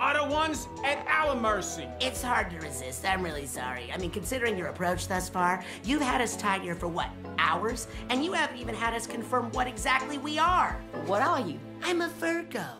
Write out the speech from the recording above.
Are the ones at our mercy. It's hard to resist. I'm really sorry. I mean, considering your approach thus far, you've had us tied here for what, hours? And you haven't even had us confirm what exactly we are. What are you? I'm a Virgo.